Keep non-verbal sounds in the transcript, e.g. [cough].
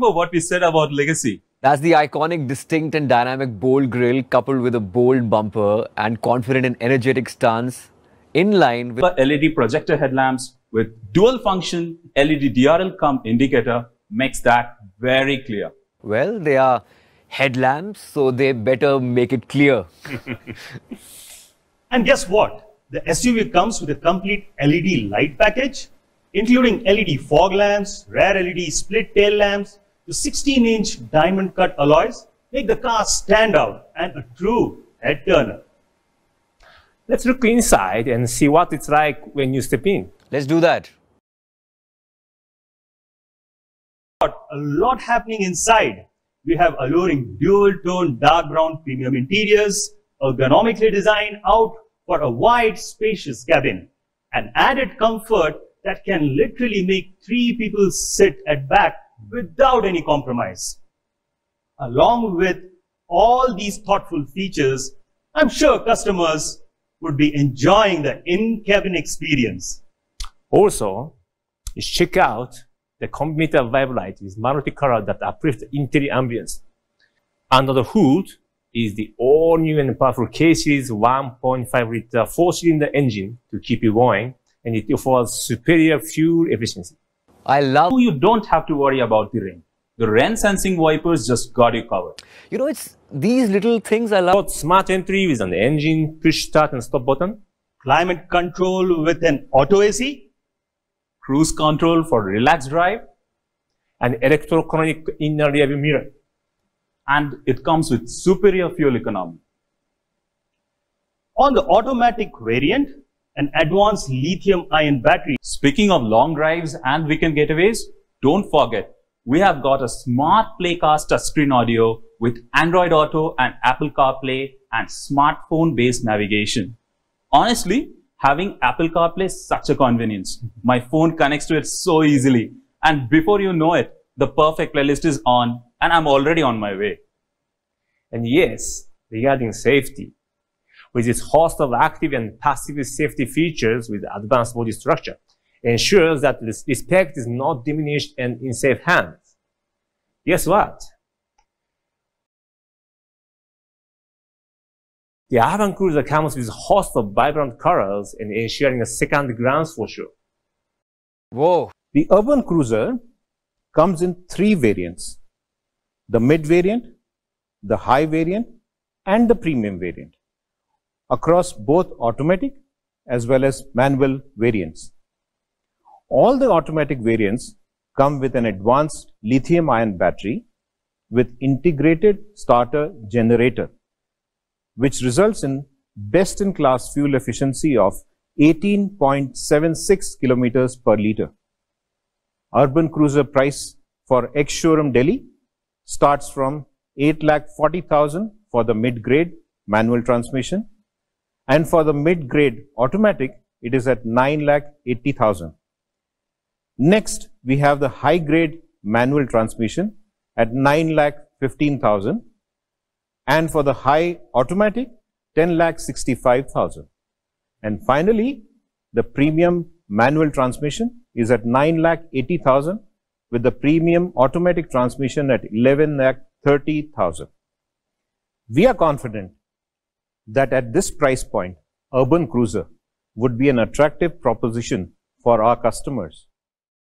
remember what we said about legacy. That's the iconic, distinct and dynamic bold grille coupled with a bold bumper and confident and energetic stance in line with The LED projector headlamps with dual function LED DRL cum indicator makes that very clear. Well, they are headlamps, so they better make it clear. [laughs] And guess what? The SUV comes with a complete LED light package, including LED fog lamps, rear LED split tail lamps, to 16-inch diamond cut alloys, make the car stand out and a true head turner. Let's look inside and see what it's like when you step in. Let's do that. A lot happening inside. We have alluring dual tone dark brown premium interiors, ergonomically designed out for a wide spacious cabin, and added comfort that can literally make three people sit at back without any compromise. Along with all these thoughtful features, I'm sure customers would be enjoying the in-cabin experience. Also, check out the combinator vibe light with multicolor that uplifts the interior ambience. Under the hood is the all-new and powerful K-Series 1.5 liter four-cylinder engine to keep you going, and it offers superior fuel efficiency. I love, You don't have to worry about the rain. The rain sensing wipers just got you covered. you know, it's these little things I love. Got smart entry with an engine, push start and stop button, Climate control with an auto AC, Cruise control for relaxed drive, and electronic inner rear view mirror. and it comes with superior fuel economy. On the automatic variant, an advanced lithium ion battery Speaking of long drives and weekend getaways, don't forget, we have got a smart Playcast touchscreen audio with Android Auto and Apple CarPlay and smartphone based navigation. Honestly, having Apple CarPlay is such a convenience. My phone connects to it so easily. And before you know it, the perfect playlist is on and I'm already on my way. And yes, regarding safety, with its host of active and passive safety features with advanced body structure, ensures that res- respect is not diminished and in safe hands. Guess what? The Urban Cruiser comes with a host of vibrant colors and ensuring a second glance for sure. Whoa. The Urban Cruiser comes in three variants. The mid variant, the high variant and the premium variant across both automatic as well as manual variants. All the automatic variants come with an advanced lithium ion battery with integrated starter generator which results in best in class fuel efficiency of 18.76 kilometers per liter. Urban Cruiser price for ex-showroom Delhi starts from 8,40,000 for the mid-grade manual transmission and for the mid-grade automatic it is at 9,80,000. Next we have the high-grade manual transmission at 9,15,000 and for the high automatic 10,65,000. And finally, the premium manual transmission is at 9,80,000 with the premium automatic transmission at 11,30,000. We are confident that at this price point, Urban Cruiser would be an attractive proposition for our customers.